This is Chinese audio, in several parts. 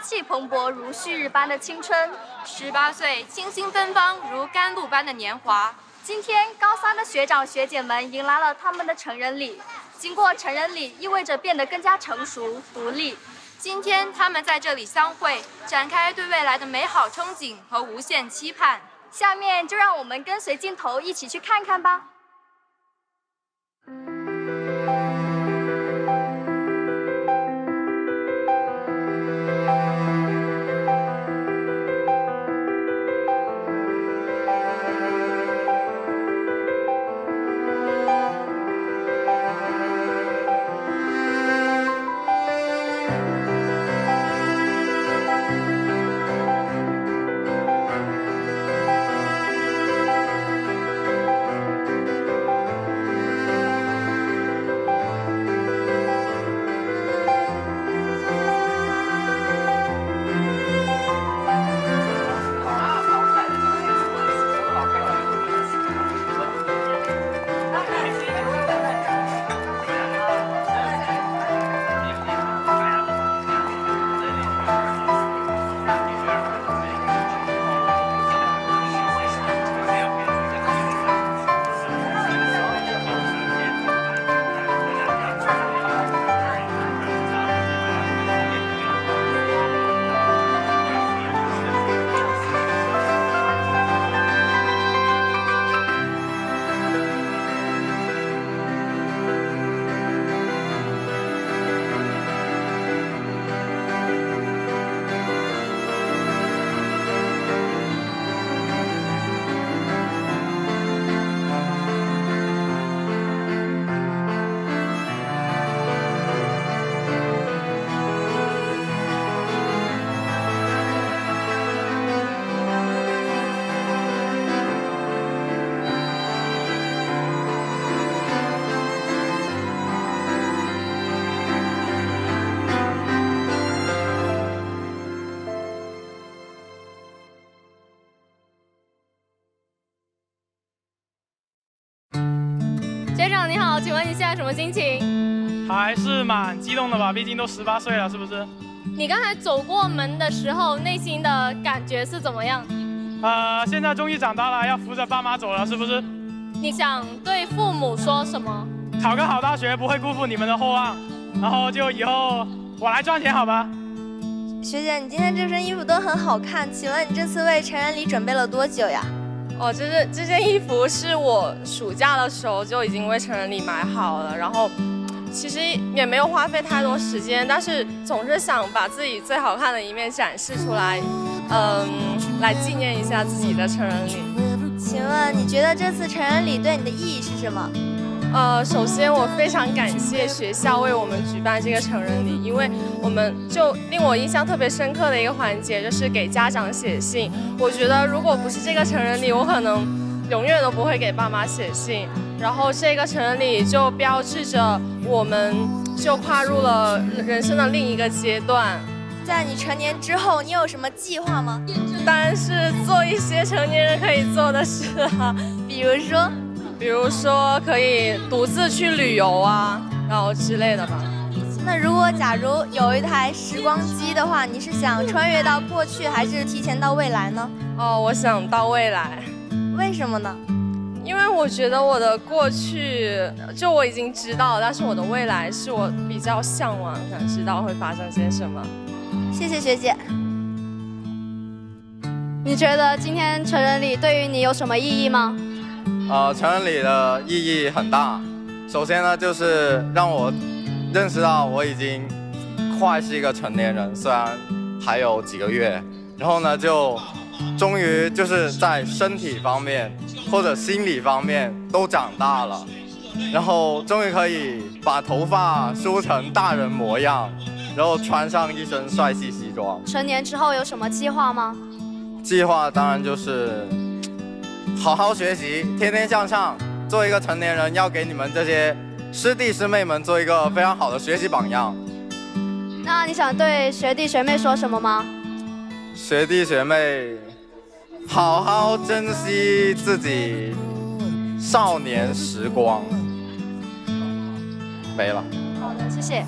气蓬勃如旭日般的青春，十八岁清新芬芳如甘露般的年华。今天高三的学长学姐们迎来了他们的成人礼，经过成人礼意味着变得更加成熟独立。今天他们在这里相会，展开对未来的美好憧憬和无限期盼。下面就让我们跟随镜头一起去看看吧。好，请问你现在什么心情？还是蛮激动的吧，毕竟都十八岁了，是不是？你刚才走过门的时候，内心的感觉是怎么样？呃，现在终于长大了，要扶着爸妈走了，是不是？你想对父母说什么？考个好大学，不会辜负你们的厚望。然后就以后我来赚钱，好吧？学姐，你今天这身衣服都很好看，请问你这次为成人礼准备了多久呀？哦，这件这件衣服是我暑假的时候就已经为成人礼买好了，然后其实也没有花费太多时间，但是总是想把自己最好看的一面展示出来，嗯，来纪念一下自己的成人礼。请问你觉得这次成人礼对你的意义是什么？呃，首先我非常感谢学校为我们举办这个成人礼，因为我们就令我印象特别深刻的一个环节就是给家长写信。我觉得如果不是这个成人礼，我可能永远都不会给爸妈写信。然后这个成人礼就标志着我们就跨入了人生的另一个阶段。在你成年之后，你有什么计划吗？当然是做一些成年人可以做的事啊，比如说。比如说可以独自去旅游啊，然后之类的吧。那如果假如有一台时光机的话，你是想穿越到过去，还是提前到未来呢？哦，我想到未来。为什么呢？因为我觉得我的过去就我已经知道，但是我的未来是我比较向往，想知道会发生些什么。谢谢学姐。你觉得今天成人礼对于你有什么意义吗？呃，成人礼的意义很大。首先呢，就是让我认识到我已经快是一个成年人，虽然还有几个月。然后呢，就终于就是在身体方面或者心理方面都长大了，然后终于可以把头发梳成大人模样，然后穿上一身帅气西装。成年之后有什么计划吗？计划当然就是好好学习，天天向上。做一个成年人，要给你们这些师弟师妹们做一个非常好的学习榜样。那你想对学弟学妹说什么吗？学弟学妹，好好珍惜自己少年时光。没了。好的，谢谢。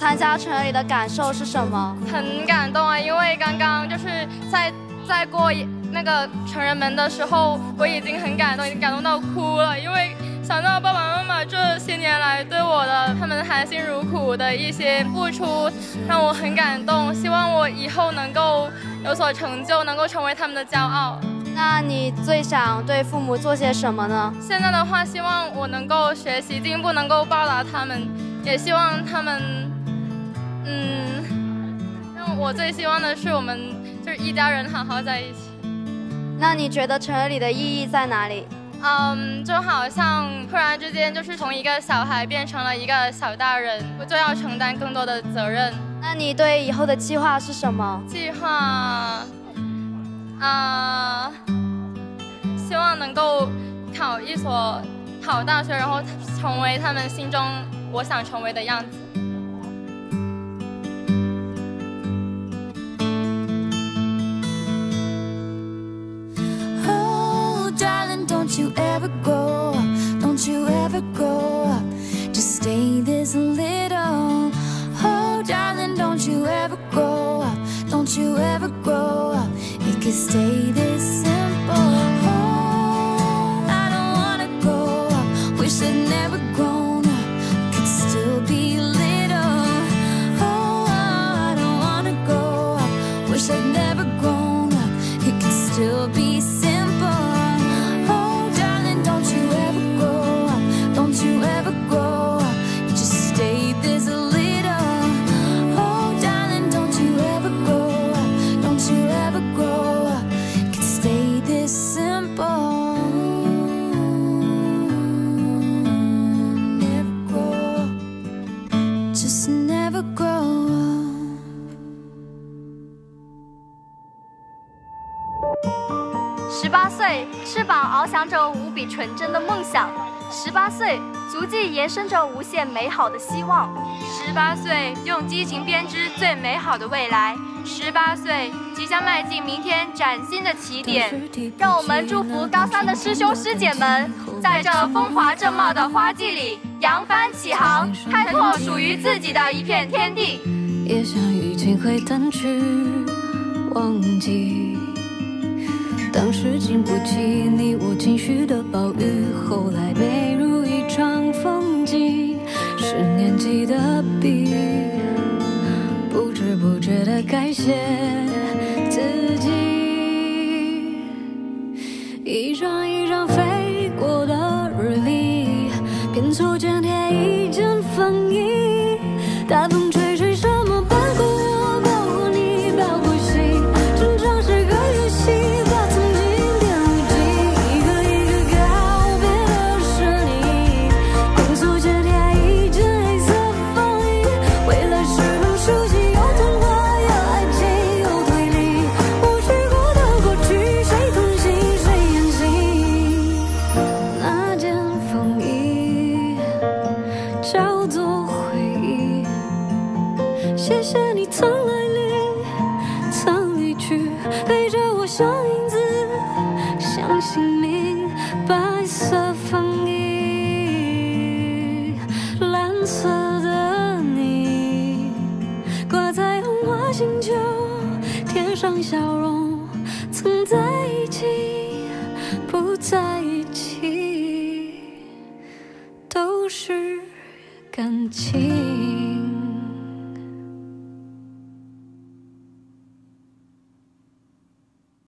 参加成人礼的感受是什么？很感动啊，因为刚刚就是在在过那个成人门的时候，我已经很感动，已经感动到哭了，因为想到爸爸妈妈这些年来对我的他们含辛茹苦的一些付出，让我很感动。希望我以后能够有所成就，能够成为他们的骄傲。那你最想对父母做些什么呢？现在的话，希望我能够学习进步，能够报答他们，也希望他们，嗯，那我最希望的是我们就是一家人好好在一起。那你觉得成人礼的意义在哪里？嗯，就好像突然之间就是从一个小孩变成了一个小大人，我就要承担更多的责任。那你对以后的计划是什么？计划，啊，希望能够考一所好大学，然后成为他们心中我想成为的样子。Stay this 翅膀翱翔着无比纯真的梦想；十八岁，足迹延伸着无限美好的希望；十八岁，用激情编织最美好的未来；十八岁，即将迈进明天崭新的起点。让我们祝福高三的师兄师姐们，在这风华正茂的花季里扬帆起航，开拓属于自己的一片天地。也想已经会淡去，忘记。当时经不起你我情绪的暴雨，后来美如一场风景。是年纪的笔，不知不觉的改写自己。一张一张飞过的日历，拼凑剪贴一件风衣。谢谢你曾来临，曾离去，陪着我像影子，像姓名。白色风衣，蓝色的你，挂在红花星球，贴上笑容，曾在一起，不在一起，都是感情。